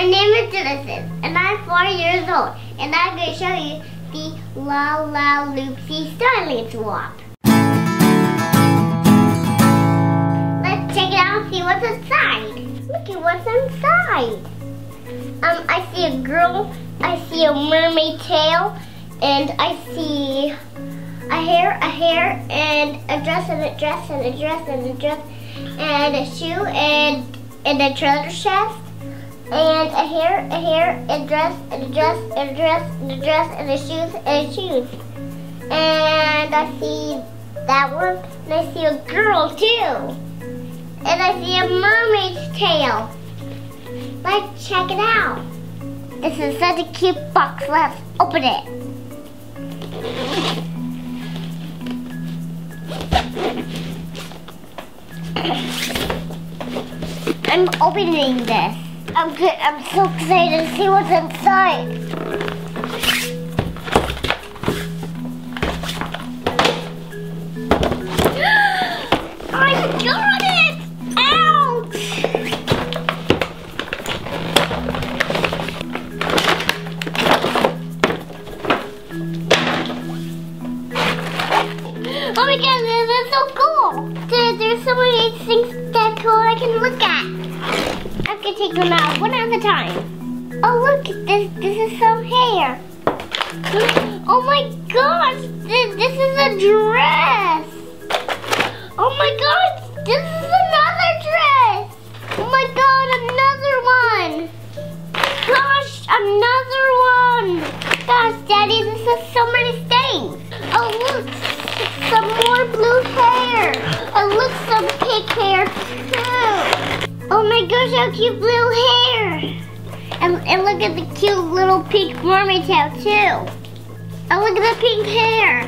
My name is Genesis, and I'm four years old, and I'm going to show you the Lalaloopsy Starling Swap. Let's check it out and see what's inside. Look at what's inside. Um, I see a girl, I see a mermaid tail, and I see a hair, a hair, and a dress, and a dress, and a dress, and a dress, and a shoe, and, and a treasure chest and a hair, a hair, a dress, and a dress, and a dress, and a dress, and a shoes, and a shoes. And I see that one, and I see a girl too. And I see a mermaid's tail. Let's check it out. This is such a cute box. Let's open it. I'm opening this. I'm good. I'm so excited to see what's inside. I got it! Ouch! Oh my god, this is so cool! There, there's so many things that cool I can look at. Can take them out one at a time. Oh look, this this is some hair. Oh my gosh, this, this is a dress. Oh my gosh, this is another dress. Oh my god, another one. Gosh, another one. Gosh, Daddy, this is so many things. Oh look, some more blue hair. Oh look, some pink hair too. Oh my gosh, how cute blue hair. And, and look at the cute little pink mermaid tail too. And look at the pink hair.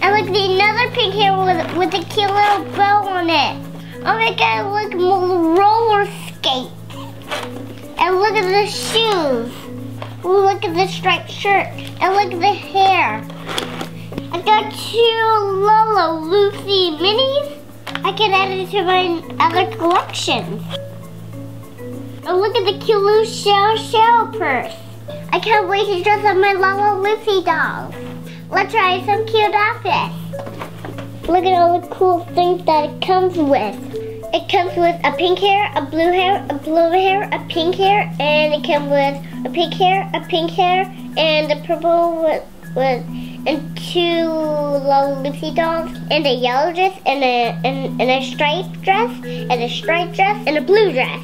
And look at the another pink hair with, with a cute little bow on it. Oh my god, look, roller skates. And look at the shoes. Look at the striped shirt. And look at the hair. I got two Lola Lucy minis. I can add it to my other collections. And look at the cute little shell shell purse. I can't wait to dress up my Lalaloopsy dolls. Let's try some cute outfits. Look at all the cool things that it comes with. It comes with a pink hair, a blue hair, a blue hair, a pink hair, and it comes with a pink hair, a pink hair, and a purple with, with and two Lalaloopsy dolls, and a yellow dress, and a and, and a striped dress, and a striped dress, and a blue dress,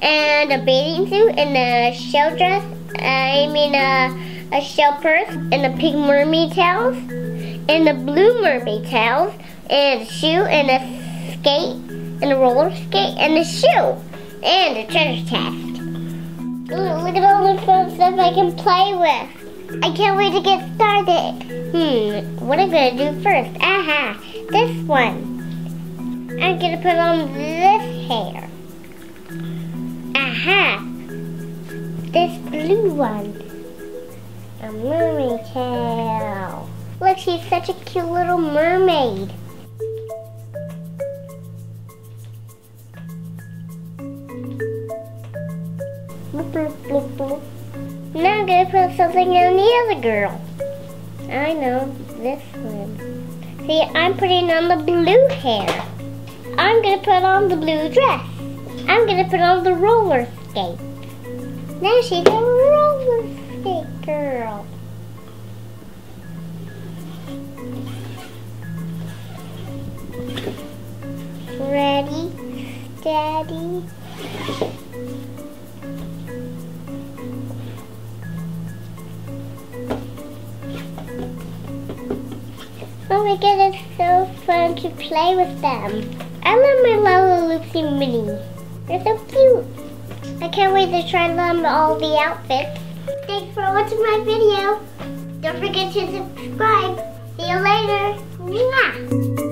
and a bathing suit, and a shell dress. I mean a a shell purse, and a pink mermaid tails, and a blue mermaid tails, and a shoe, and a skate, and a roller skate, and a shoe, and a treasure chest. Ooh, look at all the fun stuff I can play with. I can't wait to get started. Hmm, what am I gonna do first? Aha, this one. I'm gonna put on this hair. Aha, this blue one. A mermaid tail. Look, she's such a cute little mermaid. Bloop, bloop, bloop, bloop. Now I'm gonna put something on the other girl. I know, this one. See, I'm putting on the blue hair. I'm gonna put on the blue dress. I'm gonna put on the roller skate. Now she's a roller skate girl. Ready, steady. Oh my god, it's so fun to play with them. I love my Mini. They're so cute. I can't wait to try them all the outfits. Thanks for watching my video. Don't forget to subscribe. See you later. Mwah.